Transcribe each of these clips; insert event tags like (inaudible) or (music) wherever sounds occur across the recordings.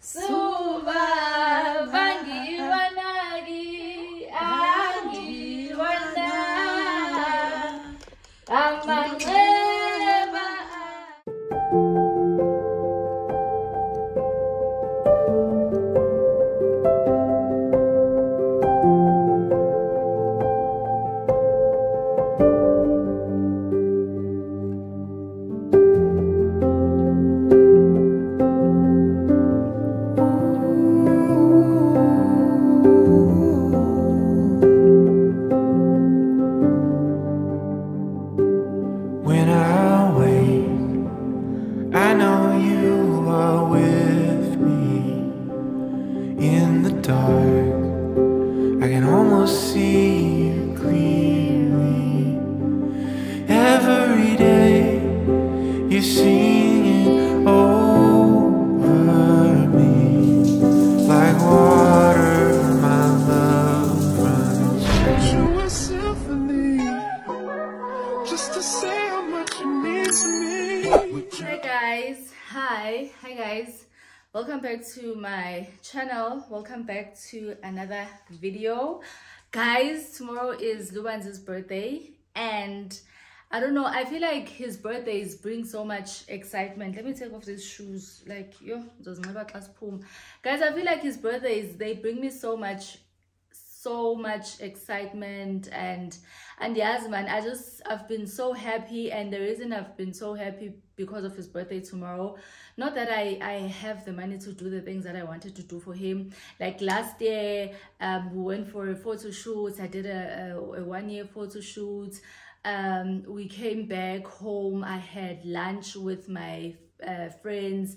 Suba just to say how much you mean to me. Hi guys, hi, hi guys. Welcome back to my channel. Welcome back to another video. Guys, tomorrow is Lubanzi's birthday and I don't know, I feel like his birthdays bring so much excitement. Let me take off these shoes. Like, yo, doesn't matter. Guys, I feel like his birthdays, they bring me so much so much excitement and and yes man i just i've been so happy. And the reason i've been so happy because of his birthday tomorrow not that i i have the money to do the things that i wanted to do for him. Like last year um we went for a photo shoot. I did a, a, a one year photo shoot. Um we came back home. I had lunch with my uh, friends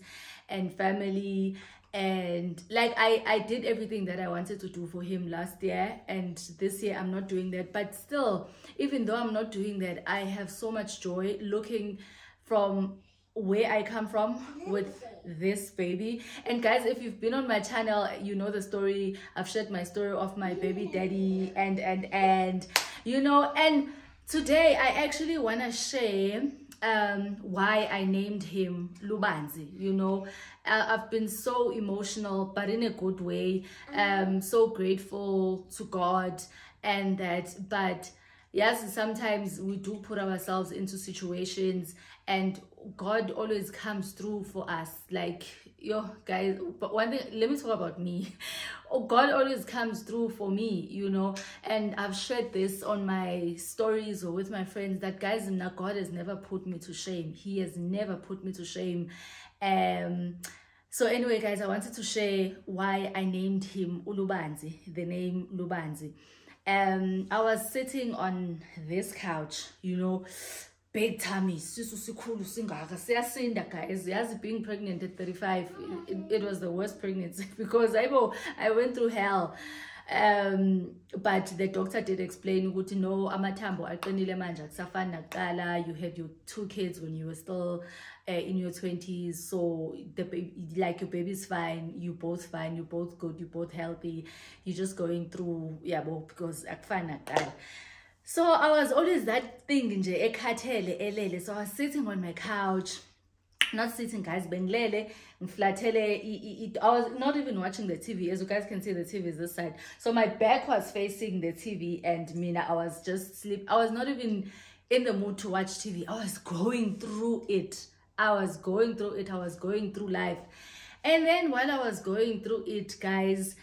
and family and like i i did everything that i wanted to do for him last year and this year i'm not doing that. But still even though i'm not doing that i have so much joy looking from where i come from with this baby. And guys if you've been on my channel you know the story. I've shared my story of my baby daddy and and and you know and today i actually want to share um why i named him lubanzi you know uh, i've been so emotional but in a good way. Um so grateful to god and that but yes sometimes we do put ourselves into situations and god always comes through for us. Like yo guys but one thing let me talk about me. (laughs) Oh god always comes through for me you know? And i've shared this on my stories or with my friends that guys now god has never put me to shame. He has never put me to shame um so anyway guys i wanted to share why i named him ulubanzi the name lubanzi. Um i was sitting on this couch you know big tummy sisu sikhulu singaka siyasinda guys. Yazi being pregnant at 35 it, it was the worst pregnancy (laughs) because I, I went through hell um but the doctor did explain ukuthi no amathambo aqinile manje akusafani nakuqala. You had your two kids when you were still uh, in your 20s so the baby like your baby's fine you both fine you both good you both healthy. You're just going through yeah well because akufani nakuqala. So i was always that thing nje ekhathele elele. So i was sitting on my couch not sitting guys bengilele ngiflathele i was not even watching the tv as you guys can see the tv is this side. So my back was facing the tv and mina i was just sleep i was not even in the mood to watch tv i was going through it. I was going through it. I was going through life. And then while i was going through it guys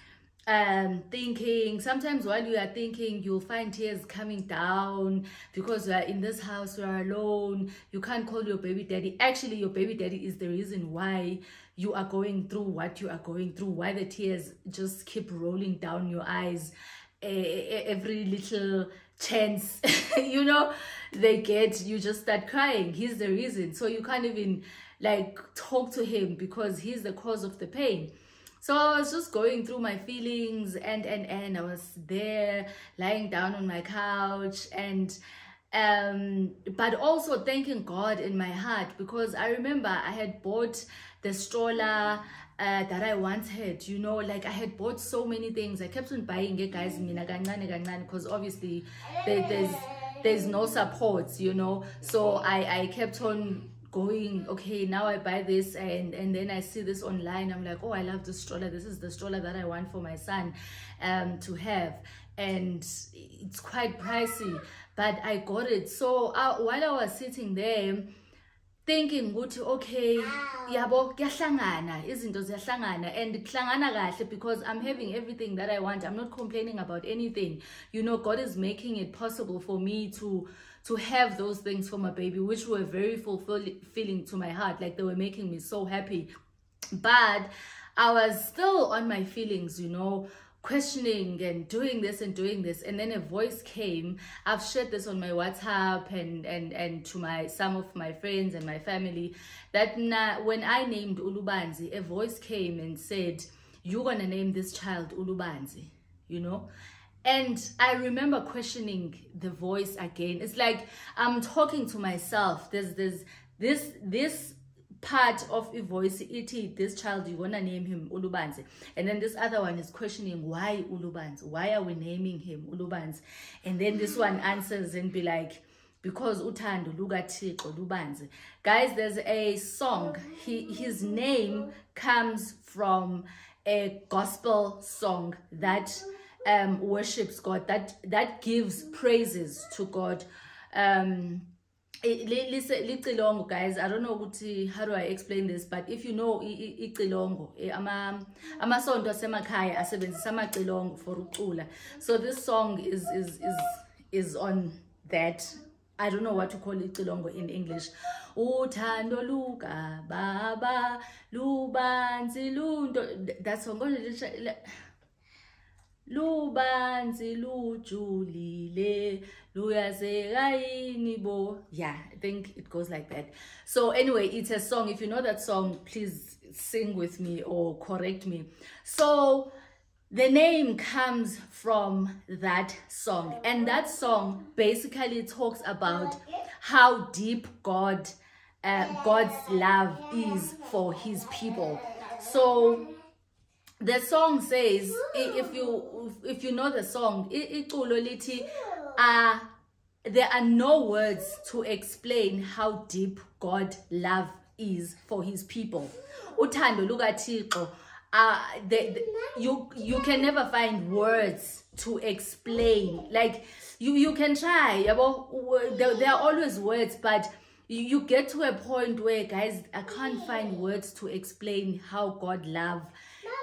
um thinking. Sometimes while you are thinking you'll find tears coming down because you are in this house you are alone. You can't call your baby daddy. Actually your baby daddy is the reason why you are going through what you are going through why the tears just keep rolling down your eyes every little chance. (laughs) You know they get you just start crying. He's the reason. So you can't even like talk to him because he's the cause of the pain so i was just going through my feelings and and and i was there lying down on my couch and um but also thanking god in my heart because i remember i had bought the stroller uh, that I wanted, you know, like I had bought so many things. I kept on buying it, guys, because obviously there, there's there's no support, you know. So I I kept on going okay now i buy this and and then i see this online i'm like oh i love this stroller. This is the stroller that i want for my son um to have. And it's quite pricey but i got it. So uh, while i was sitting there thinking ukuthi okay yabo kuyahlangana izinto ziyahlangana. And kuhlangana because i'm having everything that i want. I'm not complaining about anything. You know god is making it possible for me to to have those things for my baby which were very fulfilling to my heart like they were making me so happy. But i was still on my feelings you know questioning and doing this and doing this. And then a voice came. I've shared this on my whatsapp and and and to my some of my friends and my family that na, when i named ulubanzi a voice came and said you're gonna name this child ulubanzi you know and i remember questioning the voice again. It's like i'm talking to myself. There's there's this this part of a voice iti this child you want to name him ulubanzi. And then this other one is questioning why ulubanzi? Why are we naming him ulubanzi? And then this one answers and be like because uthando lukathixo lubanzi. Guys there's a song. He his name comes from a gospel song that um worships god that that gives praises to god. Um licilongo guys. I don't know how do i explain this but if you know icilongo amasonto asemakhaya asebenzisa amacilongo for ucula so this song is is is is on that. I don't know what to call icilongo in english. Uthando luka baba lubanzi lunto. That song lubanzi lujulile luyazeka yini bo? Yeah i think it goes like that. So anyway it's a song. If you know that song please sing with me or correct me. So the name comes from that song. And that song basically talks about how deep god uh, god's love is for his people. So the song says if you if you know the song iculo lithi uh there are no words to explain how deep god love is for his people. Uthando lukathixo uh the, the, you you can never find words to explain. Like you you can try there, there are always words but you, you get to a point where guys i can't find words to explain how god love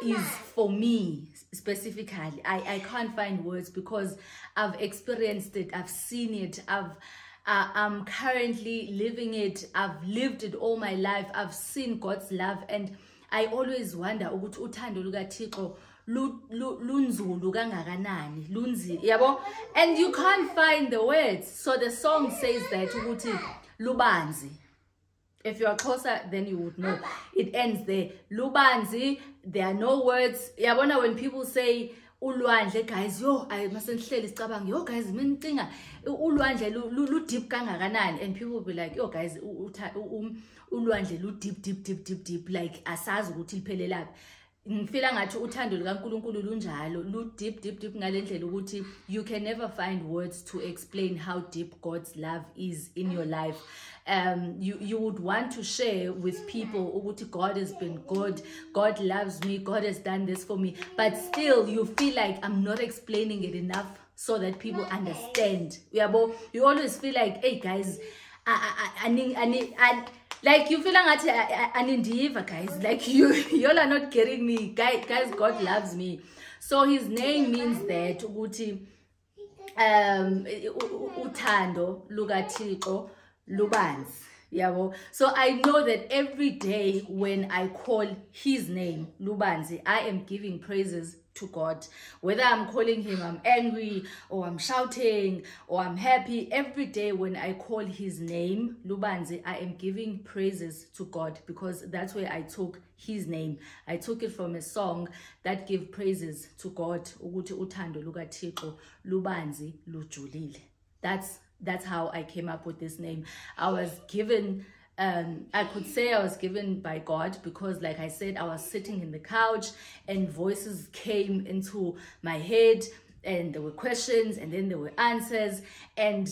is for me specifically. I i can't find words because i've experienced it i've seen it i've uh, i'm currently living it i've lived it all my life i've seen god's love and i always wonder ukuthi uthando lukathixo lunzulu kangakanani? Lunzile yabo? And you can't find the words. So the song says that ukuthi lubanzi if you are closer then you would know. It ends there. Lubanzi there are no words. Yabona when people say ulwandle guys yo masenihleli sicabanga yo guys menicinga ulwandle lu deep kangakanani? And people be like yo guys ulwandle lu deep deep deep deep deep like asazi ukuthi liphelelaphi ngifila ngathi uthando likaNkuluNkulu lunjalo lu deep deep deep ukuthi you can never find words to explain how deep God's love is in your life. Um you you would want to share with people ukuthi God has been good God loves me God has done this for me but still you feel like I'm not explaining it enough so that people understand. Yabo you always feel like hey guys I I I I, I like you feel ngathi anindiva guys. Like you (laughs) y'all are not getting me. Guys, guys god loves me. So his name means that ukuthi um uthando lukathixo lubanzi yabo so i know that every day when i call his name lubanzi i am giving praises to God. Whether I'm calling him, I'm angry, or I'm shouting, or I'm happy, every day when I call his name, Lubanzi, I am giving praises to God because that's where I took his name. I took it from a song that give praises to God. Lubanzi. That's that's how I came up with this name. I was given um, I could say I was given by God because like I said, I was sitting in the couch and voices came into my head and there were questions and then there were answers. And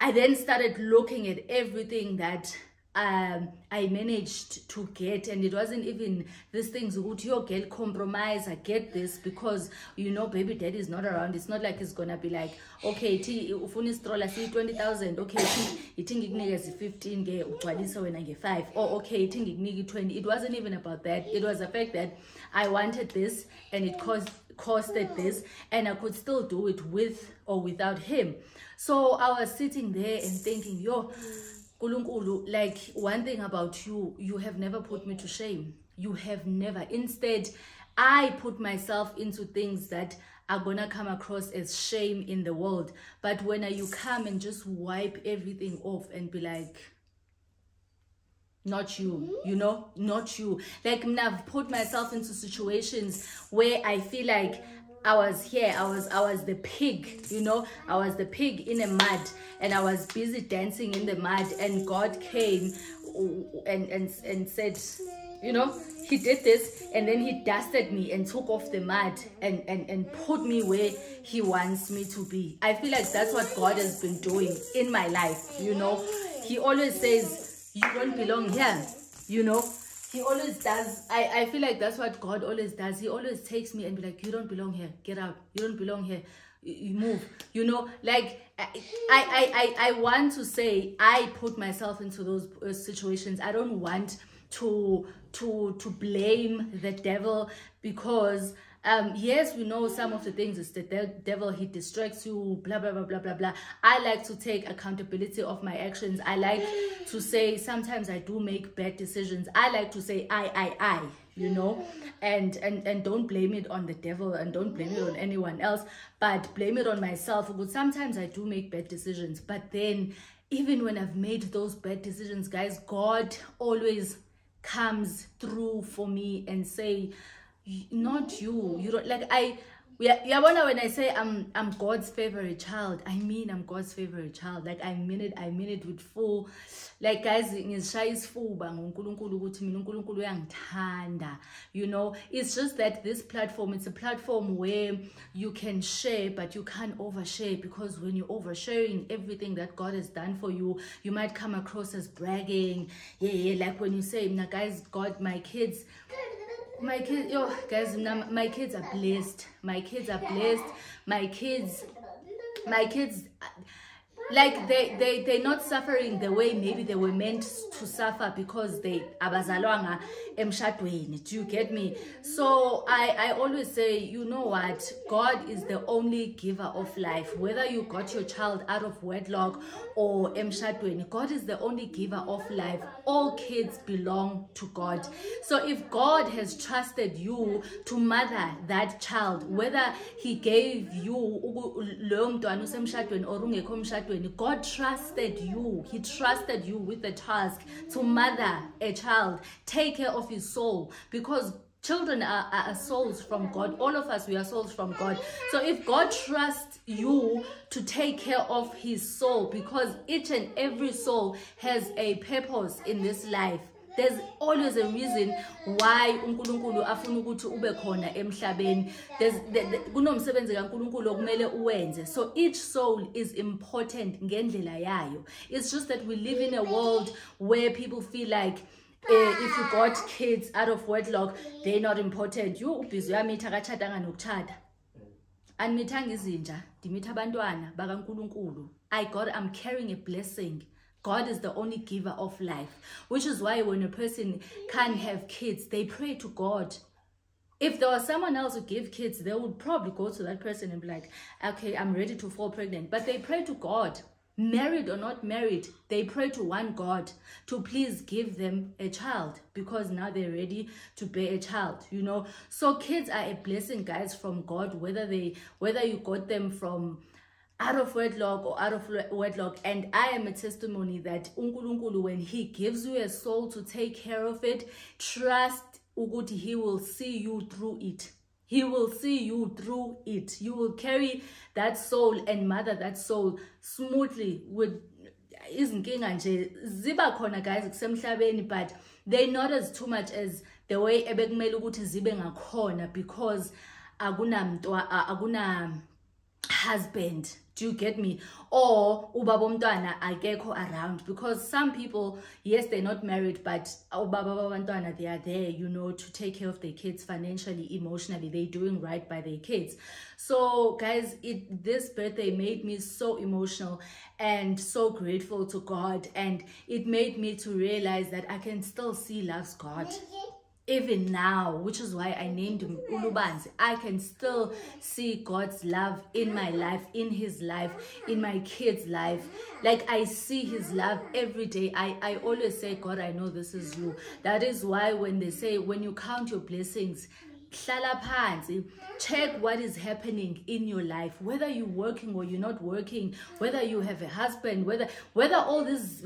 I then started looking at everything that um, I managed to get, and it wasn't even these things. Would your girl compromise? I get this because you know, baby daddy is not around. It's not like it's gonna be like, okay, ti ufuna stroller see twenty thousand. Okay, ithi ngikunikeze fifteen ke ugcwalisa wena nge five. Or okay, ithi ngikunike twenty. It wasn't even about that. It was the fact that I wanted this, and it cost costed this, and I could still do it with or without him. So I was sitting there and thinking, yo. Kulunkulu, like one thing about you, you have never put me to shame. You have never. Instead, I put myself into things that are gonna come across as shame in the world. But when you come and just wipe everything off and be like, not you you know not you like i've put myself into situations where i feel like I was here, I was I was the pig, you know, I was the pig in the mud and I was busy dancing in the mud and God came and and and said, you know, he did this and then he dusted me and took off the mud and and and put me where he wants me to be. I feel like that's what God has been doing in my life, you know. He always says you don't belong here, you know he always does i i feel like that's what god always does. He always takes me and be like you don't belong here. Get out you don't belong here. You move. You know like I, I i i want to say i put myself into those uh, situations. I don't want to to to blame the devil because um yes we know some of the things is the de devil he distracts you blah blah blah blah blah blah. I like to take accountability of my actions. I like to say sometimes i do make bad decisions. I like to say i i i you know? And and and don't blame it on the devil and don't blame it on anyone else but blame it on myself. But sometimes i do make bad decisions but then even when i've made those bad decisions guys god always comes through for me and say not you. You don't like i yeah yeah when i say i'm i'm god's favorite child i mean i'm god's favorite child. Like i mean it i mean it with full like guys ngizishaya isifuba ngonkulunkulu ukuthi you know? It's just that this platform it's a platform where you can share but you can't overshare because when you're oversharing everything that god has done for you you might come across as bragging. Yeah yeah like when you say now guys god my kids my kids yo guys my kids are blessed. My kids are blessed. My kids my kids like they they they're not suffering the way maybe they were meant to suffer because they abazalwanga emshadweni. Do you get me? So i i always say you know what? God is the only giver of life. Whether you got your child out of wedlock or emshadweni god is the only giver of life all kids belong to god. So if god has trusted you to mother that child whether he gave you god trusted you. He trusted you with the task to mother a child. Take care of his soul because children are, are, souls from god. All of us we are souls from god. So if god trusts you to take care of his soul because each and every soul has a purpose in this life there's always a reason why uNkulunkulu afuna ukuthi ube khona emhlabeni. Kunomsebenzi kaNkulunkulu okumele uwenze. So each soul is important ngendlela yayo. It's just that we live in a world where people feel like Eh, if you got kids out of wedlock they're not important you ubhizi uyamitha akatshadanga nokuthada animithanga izinja ndimitha abantwana bakankulunkulu i got i'm carrying a blessing God is the only giver of life, which is why when a person can't have kids, they pray to God. If there was someone else who give kids, they would probably go to that person and be like, okay, I'm ready to fall pregnant. But they pray to God. Married or not married, they pray to one God to please give them a child because now they're ready to bear a child, you know. So kids are a blessing, guys, from God, whether they whether you got them from out of wedlock or out of wedlock and i am a testimony that unkulunkulu when he gives you a soul to take care of it trust ukuthi he will see you through it he will see you through it. You will carry that soul and mother that soul smoothly with izinkinga nje. Ziba khona guys kusemhlabeni but they not as too much as the way ebekumele ukuthi zibe ngakhona because akunamntwa akuna husband do you get me? Or ubaba umntwana akekho around? Because some people yes they're not married but ubaba they are there you know to take care of their kids financially emotionally. They're doing right by their kids. So guys it this birthday made me so emotional and so grateful to god. And it made me to realize that i can still see love's god even now which is why i named him ulubanzi. I can still see god's love in my life in his life in my kids life. Like i see his love every day. I i always say god i know this is you. That is why when they say when you count your blessings hlala check what is happening in your life whether you're working or you're not working whether you have a husband whether whether all these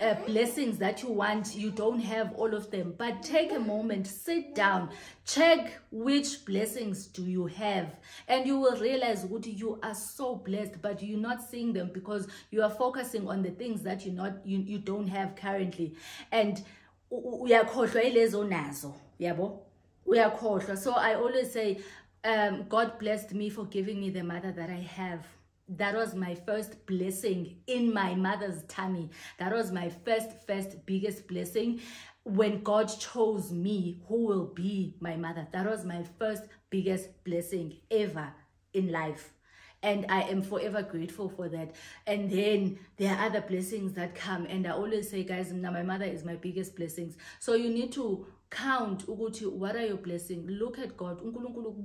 uh, blessings that you want you don't have all of them. But take a moment sit down check which blessings do you have. And you will realize what you are so blessed but you're not seeing them because you are focusing on the things that you not you, you don't have currently. And uyakhohlwa ilezo nazo yabo uyakhohlwa. So i always say um, god blessed me for giving me the mother that i have. That was my first blessing in my mother's tummy. That was my first first biggest blessing when god chose me who will be my mother. That was my first biggest blessing ever in life and i am forever grateful for that. And then there are other blessings that come and i always say guys now my mother is my biggest blessings. So you need to count ukuthi what are your blessings? Look at god. Unkulunkulu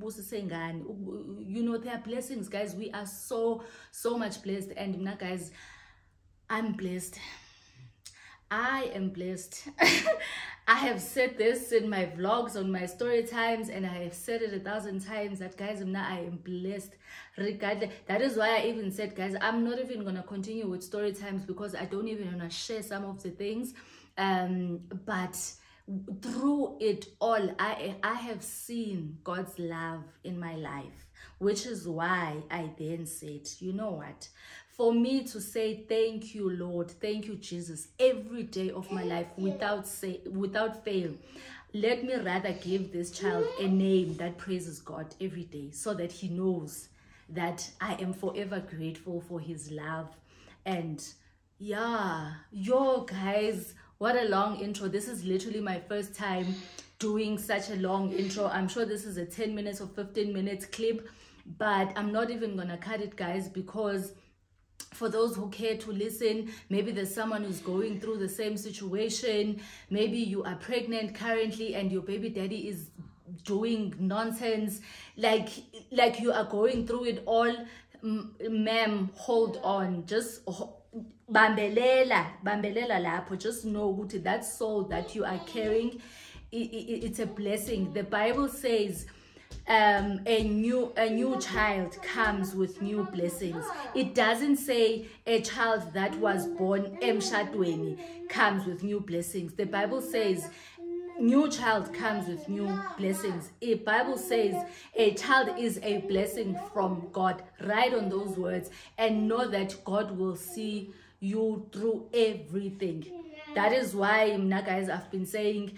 you know there are blessings guys. We are so so much blessed. And mna guys i'm blessed I am blessed. (laughs) I have said this in my vlogs, on my story times, and I have said it a thousand times that guys, I'm not, I am blessed. Regardless, that is why I even said, guys, I'm not even gonna continue with story times because I don't even wanna share some of the things. Um, but through it all i i have seen god's love in my life which is why i then said you know what for me to say thank you lord. Thank you jesus. Every day of my life without say without fail. Let me rather give this child a name that praises god every day so that he knows that i am forever grateful for his love. And yeah yo guys what a long intro. This is literally my first time doing such a long intro. I'm sure this is a 10 minutes or 15 minutes clip but i'm not even gonna cut it guys because for those who care to listen. Maybe there's someone who's going through the same situation. Maybe you are pregnant currently and your baby daddy is doing nonsense. Like like you are going through it all ma'am hold on. Just bambelela bambelela lapho. Just know ukuthi that soul that you are carrying it's a blessing. The bible says um, a new a new child comes with new blessings. It doesn't say a child that was born emshadweni comes with new blessings. The bible says new child comes with new blessings. A bible says a child is a blessing from god. Write on those words and know that god will see you through everything. That is why guys i've been saying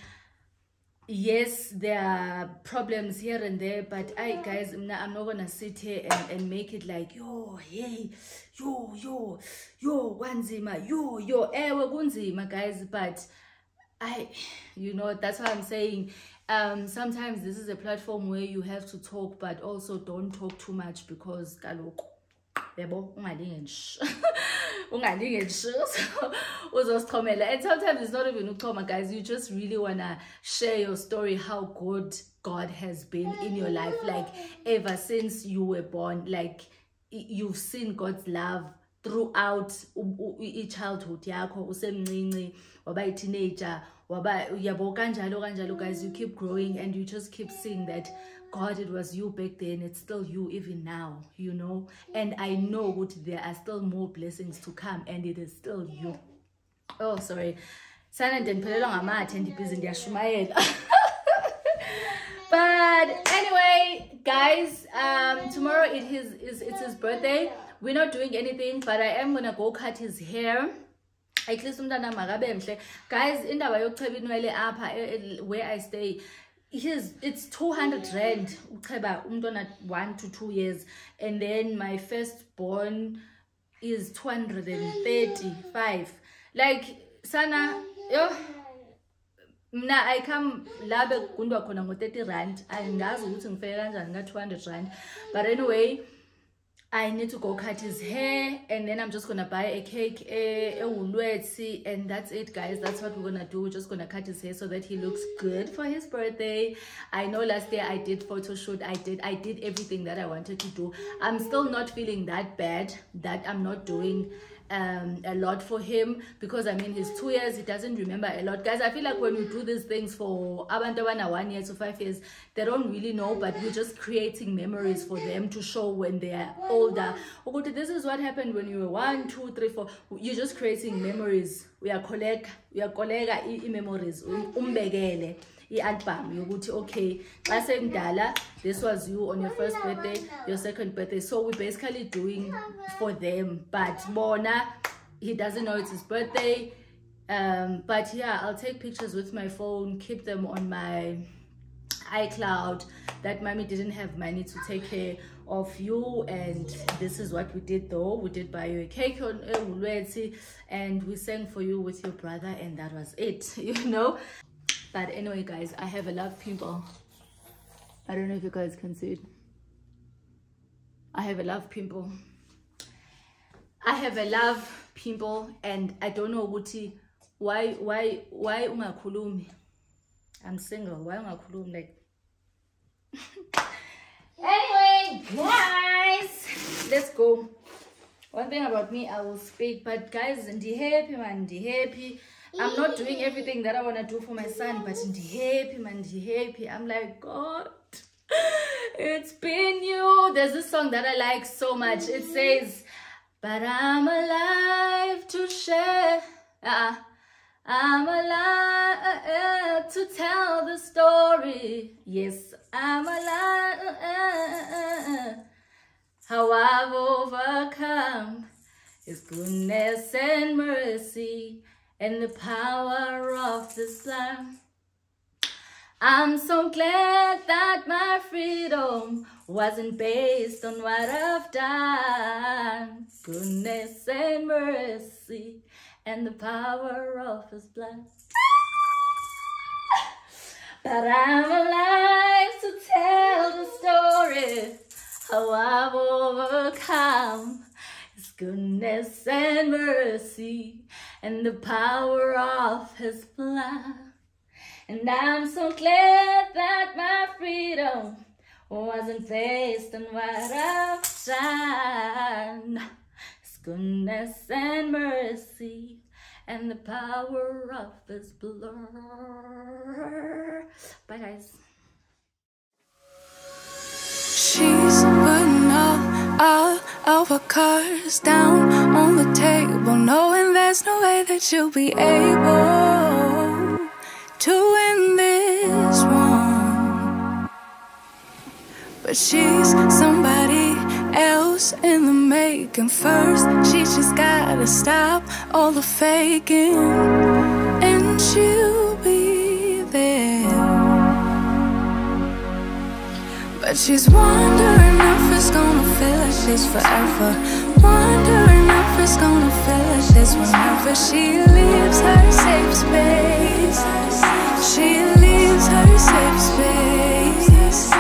yes there are problems here and there but i guys mna, i'm not gonna sit here and, and make it like yo hey yo yo yo kwanzima yo yo ewe kunzima guys. But i you know that's what i'm saying. Um sometimes this is a platform where you have to talk but also don't talk too much because kaloku yabo ungalinge (laughs) nje ungalinge nje uzosichomela and sometimes it's not even uchoma guys. You just really want to share your story how good god has been in your life like ever since you were born. Like you've seen god's love throughout i-childhood yakho. Usemncinci waba yi-teenager waba yabo kanjalo kanjalo guys. You keep growing and you just keep seeing that God, it was you back then. It's still you even now, you know. And I know there are still more blessings to come and it is still you. Oh, sorry. Sana ndiphelelwa ngamathe ndibhizi ndiyashumayela. (laughs) But anyway, guys, um tomorrow it is is it's his birthday. We're not doing anything, but I am gonna go cut his hair. at least umntana makabe mhle guys indaba yokucheba inwele apha where i stay his it's 200 rand ucheba umntwana 1 to 2 years. And then my first born is 235 like sana yo mna i come la bekugundwa khona ngo-30 rand. Angazi ukuthi ngifeke kanjani ka-200 rand. But anyway I need to go cut his hair and then I'm just gonna buy a cake, and that's it guys. That's what we're gonna do. We're just gonna cut his hair so that he looks good for his birthday. I know last year I did photo shoot. I did I did everything that I wanted to do. I'm still not feeling that bad that I'm not doing um a lot for him because i mean he's two years he doesn't remember a lot. Guys i feel like when we do these things for abantu one year to five years they don't really know but we're just creating memories for them to show when they are older. Okay this is what happened when you were one two three four. You're just creating memories. We are collect we are collect memories i-album yokuthi okay xa sengidala this was you on your first birthday your second birthday. So we're basically doing for them. But bona he doesn't know it's his birthday. Um but yeah i'll take pictures with my phone keep them on my icloud that mommy didn't have money to take care of you. And this is what we did though. We did buy you a cake on Ulweti and we sang for you with your brother and that was it (laughs) you know but anyway guys i have a love pimple. I don't know if you guys can see it. I have a love pimple. I have a love pimple and i don't know Wuti, why why why ungakhulumi? I'm single. Why ungakhulumi? Like (laughs) anyway guys let's go. One thing about me i will speak. But guys ndi happy man ndi happy I'm not doing everything that I want to do for my son, but I'm happy, man, happy. I'm like, God, it's been you. There's this song that I like so much. It says, but I'm alive to share. Uh, I'm alive to tell the story. Yes, I'm alive. How I've overcome His goodness and mercy and the power of the land. I'm so glad that my freedom wasn't based on what I've done. Goodness and mercy and the power of his blood. But I'm alive to tell the story how I've overcome his goodness and mercy and the power of his blood. And I'm so glad that my freedom wasn't based on what I've done. His goodness and mercy and the power of his blood. Bye guys. She's of her cards down on the table, knowing there's no way that you'll be able to win this one. But she's somebody else in the making. First, she just gotta stop all the faking, and she'll But she's wondering if it's gonna feel like she's forever. Wondering if it's gonna feel like this whenever she leaves her safe space. She leaves her safe space.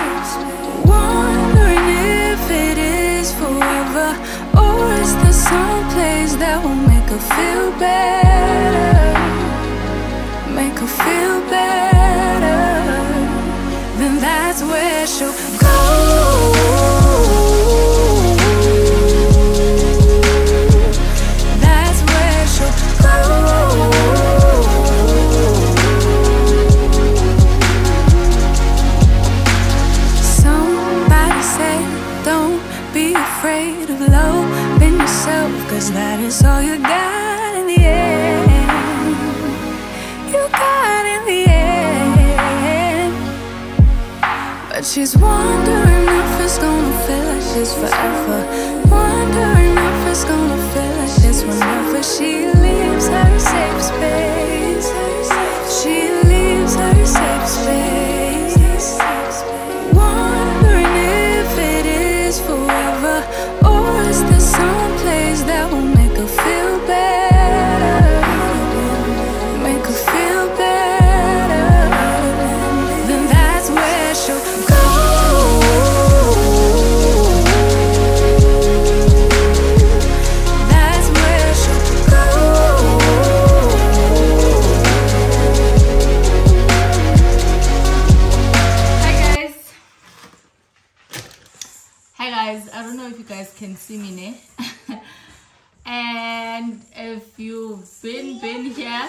Wondering if it is forever, or is there some place that will make her feel better? Make her feel better. Then that's where she'll go. Hi guys, I don't know if you guys can see me ne? (laughs) and if you've been been here,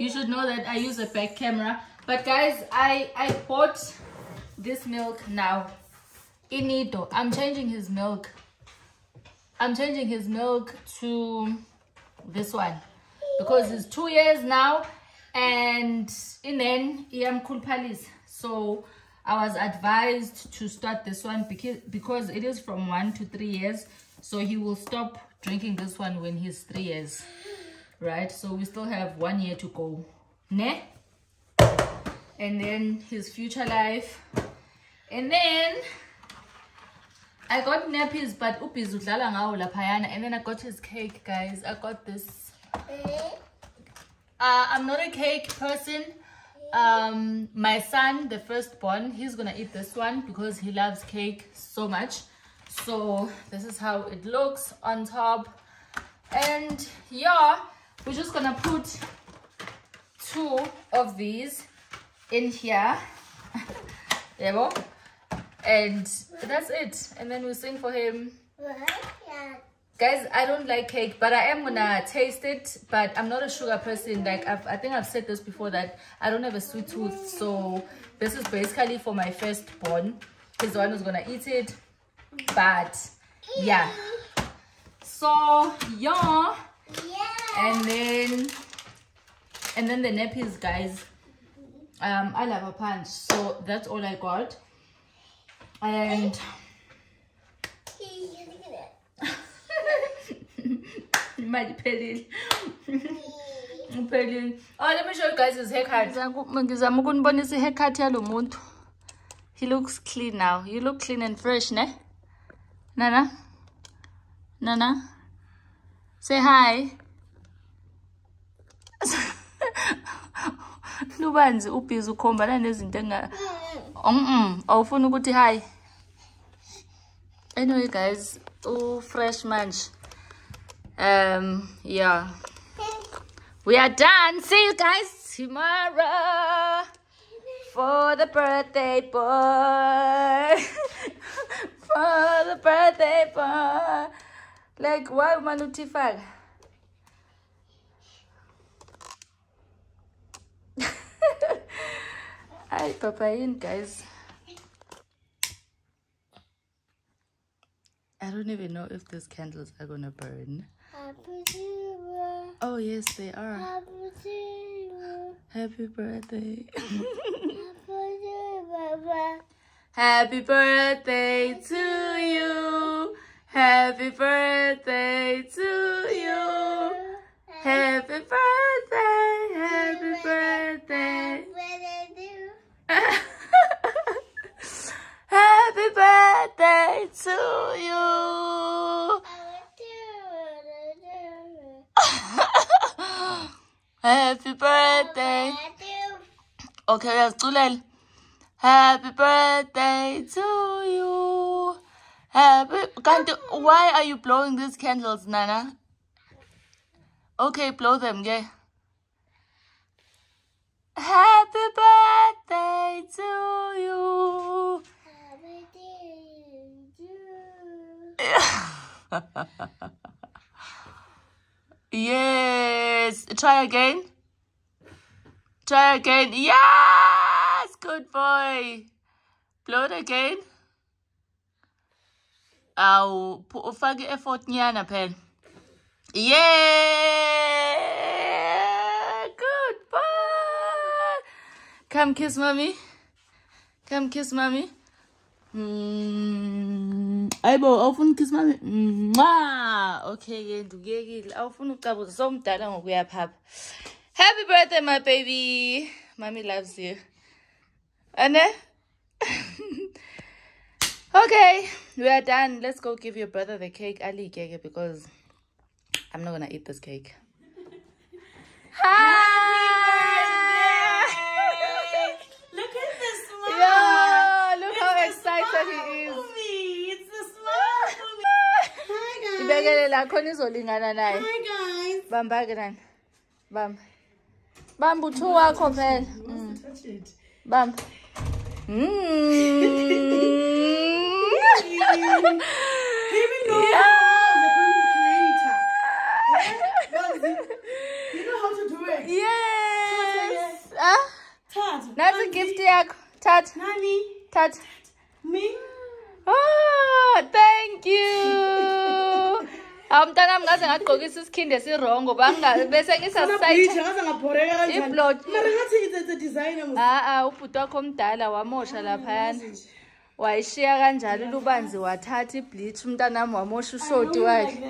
you should know that I use a back camera. But guys, I I bought this milk now. Inito. I'm changing his milk. I'm changing his milk to this one because it's two years now and in then I'm kulpalis. So I was advised to start this one because because it is from one to three years. So he will stop drinking this one when he's three years. Right? So we still have one year to go. Ne? And then his future life. And then I got nappies, but ubhizi udlala ngawo laphayana. And then I got his cake, guys. I got this. Uh, I'm not a cake person. Um, my son, the firstborn, he's gonna eat this one because he loves cake so much. So this is how it looks on top. And yeah, we're just gonna put two of these in here. (laughs) and that's it and then we sing for him guys i don't like cake but i am gonna taste it but i'm not a sugar person. Like I've, i think i've said this before that i don't have a sweet tooth so this is basically for my firstborn. He's the one who's gonna eat it but yeah. So yeah. And then and then the nappies guys. Um i love a punch so that's all i got. And iphelile. Oh let me show you guys his haircut. Ngizama ukunibonisa i-haircut yalo muntu he looks clean now. You look clean and fresh ne? Nana? Nana? Say hi. (laughs) Lubanzi ubhizi ukhombana nezinto enga um awufuni ukuthi hi. Anyway guys oh fresh manje um yeah. We are done. See you guys tomorrow for the birthday boy. (laughs) For the birthday boy. Like why manutifaka (laughs) Hi, Papayin, guys. I don't even know if these candles are gonna burn. Oh, yes, they are. Happy birthday. Happy birthday to you. Happy birthday to you. Happy birthday. Happy birthday. (laughs) Happy birthday to you. (laughs) Happy birthday. Okay, uyaziculela. Happy birthday to you. Happy kanti why are you blowing these candles, Nana? Okay, blow them, yeah. Happy birthday to you. (laughs) yes. Try again. Try again. Yes. Good boy. Blow it again. Aw, ufake effort nyana phela. Yeah. Good boy. Come kiss mommy. Come kiss mommy. Mm. Ayibo awufuna kiss mommy. Mwah. Okay ke ndukuyekile. Awufuna ucabuza somdala ngokuya phapha. Happy birthday my baby. Mommy loves you. Ane? (laughs) okay, we are done. Let's go give your brother the cake. Ali Gege because I'm not gonna eat this cake. Hi! Look at the smile. Yeah, look how It's the excited smile he is. for me. It's the smile for me. Hi guys. Ibekele la khona izolingana naye. Hi guys. Bamba ke nani. Bamba. Bamba uthu wakho phela. Bamba. Mm. Even though Yeah. I was a content creator, yeah, Bugsy, you know how to do it. yes ah Tata, Bugsy, gift yakho thatha Nani, thatha me. Ah, thank you. (laughs) awu mntanami ngaze ngagqokisa isikhindi esirongo bese ngisasibloa ubhuti wakho omdala wamosha laphayana. Wayishiya kanjalo lubanzi wathatha ibleach umntanami wamosha ushoti wakhe.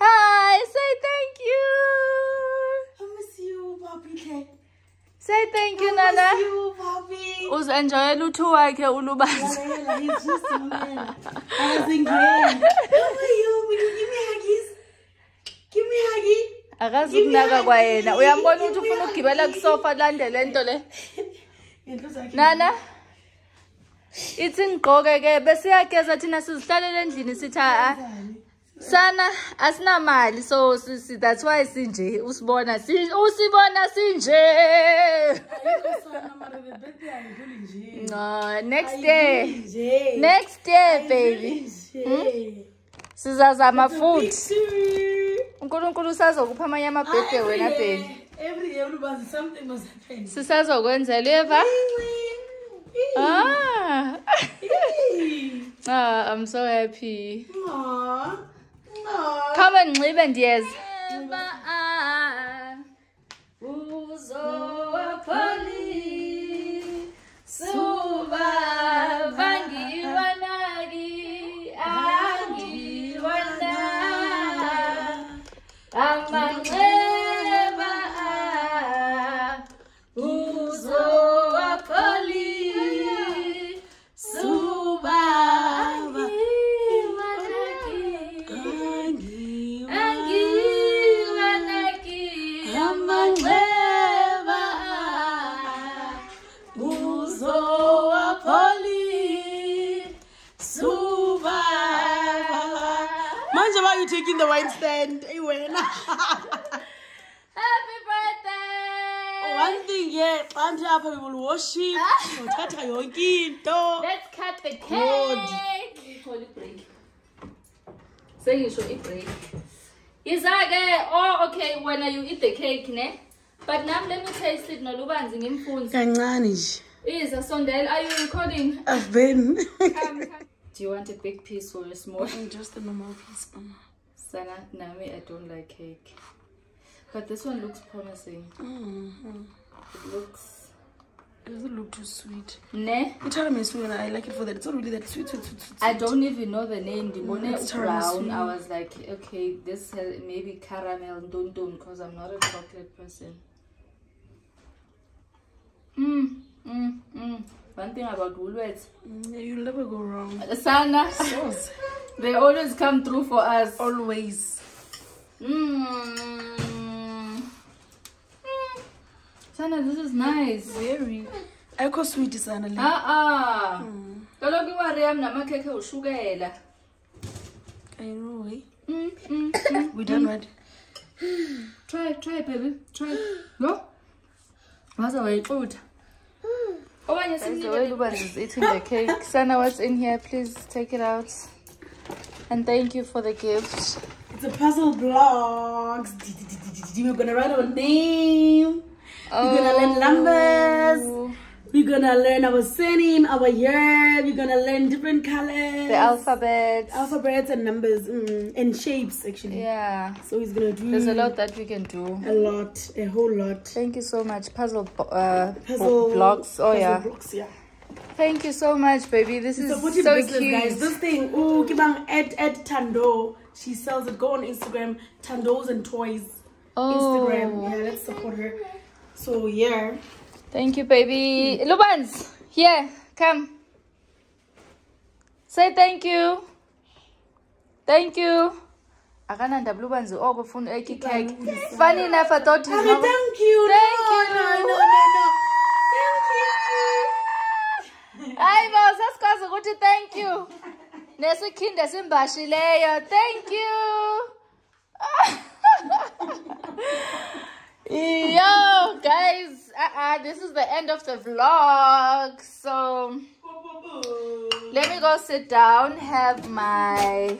hi say thank you. Say thank you, Nana. you, Bobby. Uzenjoyela uthu wakhe ulubanzi. I was engaged. akazi ukunaka kwayena. uyambona ukuthi ufuna ukugibela kusofa landele nto le? Nana? ithi ngigqoke-ke bese iyageza thina sizihlalele endlini sithi a-a sana asinamali so that's why sinje usibona usibona sinje. No next day next day baby. hmm? Sizazama futhi. unkulunkulu usazokupha amanye amabhede wena year- baby. Every year, everybody, something must happen. sisazokwenzela eva? Ah. (laughs) ah i'm so happy. Come and nxibe ndiyeza. Amanxeba yeah, apha we will worship. Uthatha yonke into. let's cut the cake Hold i-break sengisho i-break iza-ke oh okay wena you eat the cake ne but nami let me taste it No, nolubanzi ngimfunzi Kancane nje. iza sondela are you recording I've been. come, (laughs) come. do you want a big piece or a small Just a normal piece. mama. Sana, Nami, I don't like cake. But this one looks promising. Mhm. It looks. It doesn't look too sweet. Ne? It's tiramisu and I like it for that. It's not really that sweet, sweet, sweet, sweet. I don't even know the name. It's brown. tiramisu. I was like, okay, this has maybe caramel don't don't because I'm not a chocolate person. Mm, mm, mm. One thing about Woolworths, Mm, yeah, You'll never go wrong. Sana, (laughs) Sauce. (laughs) they always come through for us. Always. Mm. Mm. Sana, this is nice. Very. Ayikho sweet sana le. Ah ah. Kaloku iwari yam namakhekhe ushukela. I know, eh? Mm, mm, mm. We done what? Try, try, baby. Try. No? Waza wayixutha. Obanye simnike Lubanzi is eating the cake. (laughs) Sana, what's in here? Please take it out. And thank you for the gift. It's a puzzle blocks. We're gonna write our name. We're gonna learn numbers. Oh, We're gonna learn our surname, our year. We're gonna learn different colors. The alphabet. alphabets and numbers mm, and shapes actually. Yeah. So he's gonna do There's a lot that we can do. a lot, a whole lot. Thank you so much. Puzzle uh, Puzzle blocks. Oh puzzle yeah. blocks, yeah. Thank you so much, baby. This is so business, cute. guys. This thing, oh, kibang at at Tando. She sells it. Go on Instagram, Tandos and Toys. oh. Instagram. Yeah, let's support her. So yeah. Thank you, baby. Lubans, here, come. Say thank you. Thank you. Akananda Lubanzi oko funa eki cake. Funny enough, I thought Okay, thank you. Thank no, you. No, no, no, no. Thank you. Hayi bo, sasikwazi ukuthi thank you. Nesikhinde simbashileyo. Thank you. (laughs) Yo, guys, uh-uh, this is the end of the vlog. So let me go sit down, have my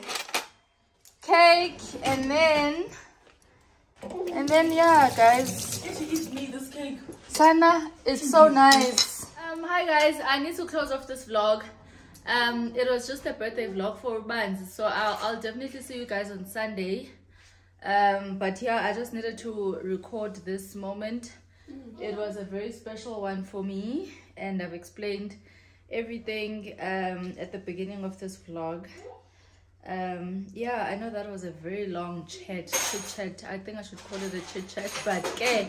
cake, and then, and then yeah, guys. Me this cake. Sana, it's so nice. Um, hi guys, I need to close off this vlog. Um, it was just a birthday vlog for months, so I'll, I'll definitely see you guys on Sunday. Um, but yeah, I just needed to record this moment. It was a very special one for me, and I've explained everything um, at the beginning of this vlog. Um, yeah, I know that was a very long chat, chit chat. I think I should call it a chit chat, but okay.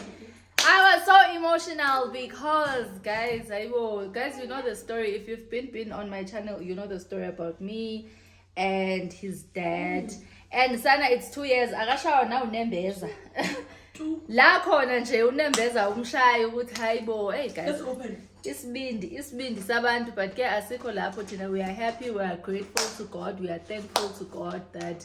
I was so emotional because guys, I will guys, you know the story. If you've been been on my channel, you know the story about me and his dad. And sana it's two years. Akashawa now unembeza. (laughs) La khona nje unembeza umshaye ukuthi hayibo, hey guys. Let's open. isibindi isibindi sabantu but ke asikho lapho thina we are happy we are grateful to god we are thankful to god that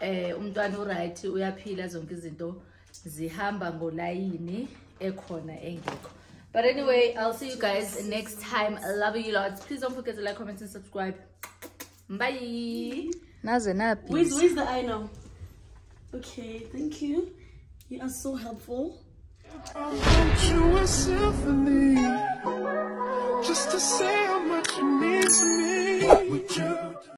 eh umntwana uright uyaphila zonke izinto zihamba ngolayini ekhona engekho but anyway i'll see you guys next time i love you lots please don't forget to like comment and subscribe bye naze Where's, where's the eye now? Okay, thank you. You are so helpful. I wrote you a symphony just to say how much you mean to me. Would you?